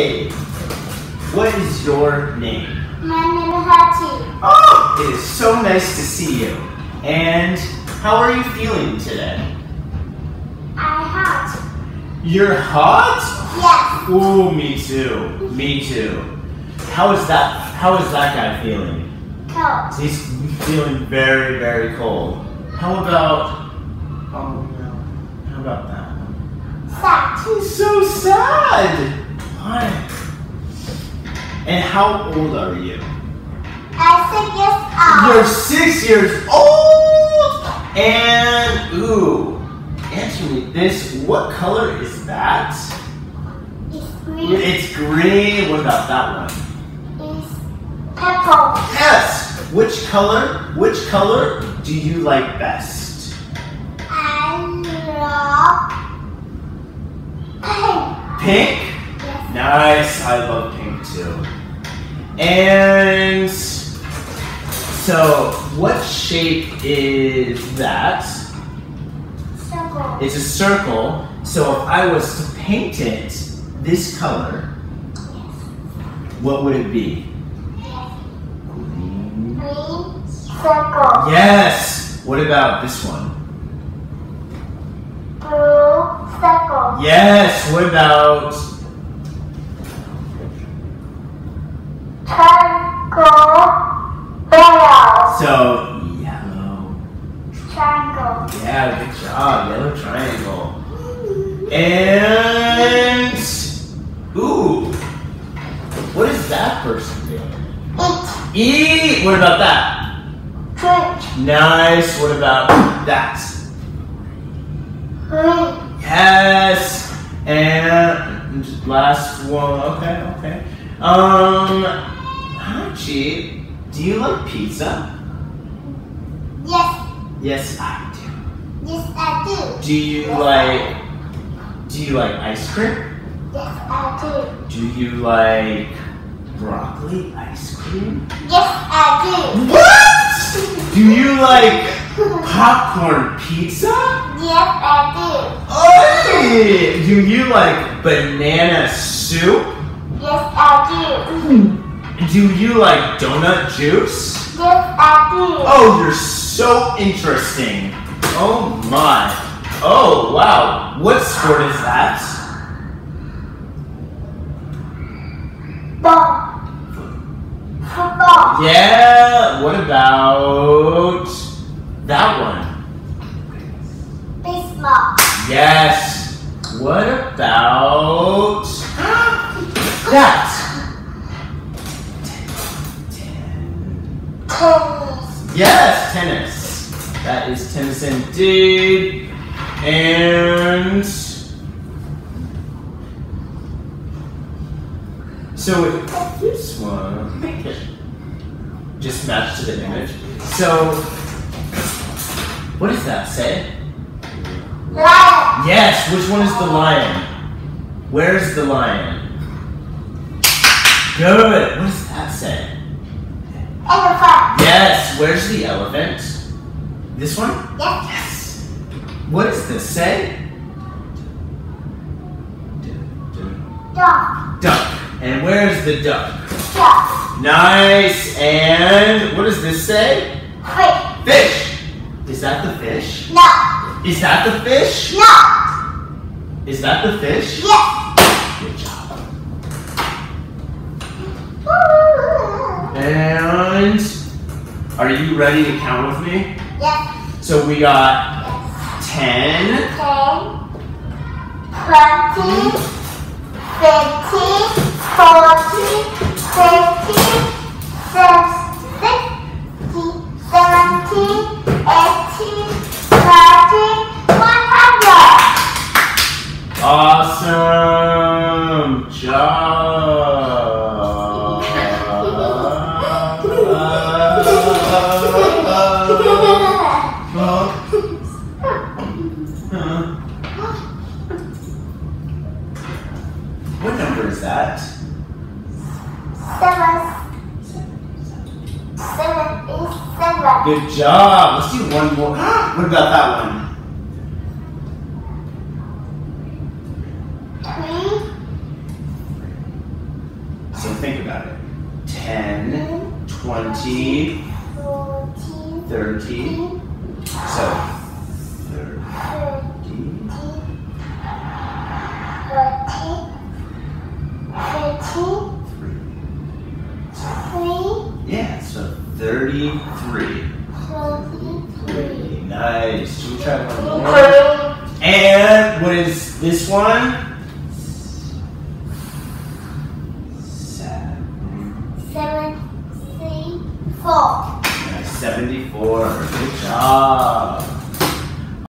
What is your name? My name is Hachi. Oh, it is so nice to see you. And how are you feeling today? I'm hot. You're hot? Yes. Ooh, me too. Me too. How is that? How is that guy feeling? Cold. He's feeling very, very cold. How about? Oh no. How about that one? Sad. He's so sad. And how old are you? I think it's old. You're six years old. And ooh, answer me this. What color is that? It's green. It's green. What about that one? It's purple. Yes. Which color? Which color do you like best? I love pink. Pink. Nice. I love pink too. And so, what shape is that? Circle. It's a circle. So if I was to paint it this color, what would it be? Green. Green circle. Yes. What about this one? Blue circle. Yes. What about Triangle. So yellow? Triangle. Yeah, good job. Yellow triangle. And ooh, what is that person doing? Eat. Eat. What about that? Drink. Nice. What about that? Yes. And last one. Okay. Okay. Um, Do you like pizza? Yes. Yes, I do. Yes, I do. Do you like? Do you like ice cream? Yes, I do. Do you like broccoli ice cream? Yes, I do. What? Do you like popcorn pizza? Yes, I do. Oh, do you like banana soup? Yes, I do. Do you like donut juice? Yes, I do. Oh, you're so interesting. Oh my. Oh, wow. What sport is that? Ball. Football. Yeah, what about that one? Baseball. Yes. What about that? Yes, tennis. That is tennis indeed. And so with this one, just match to the image. So what does that say? Lion. Yes, which one is the lion? Where's the lion? Good. What does that say? Elephant. Where's the elephant? This one? Yes. Yes. What does this say? Dog. Duck. And where's the duck? Duck. Nice. And what does this say? Fish. Fish. Is that the fish? No. Is that the fish? No. Is that the fish? Yes. Good job. And are you ready to count with me? Yes. So we got yes. 10, 10, 20, 15, 40, 50, What number is that? Seven. Seven is seven. Good job. Let's do one more. What about that one? Three. So think about it. 10, 20, 40, 30. So, 30, yeah, so 33. 33. Nice. Should we try one more? And what is this one? Seven. Nice, 74. Good job. Ah.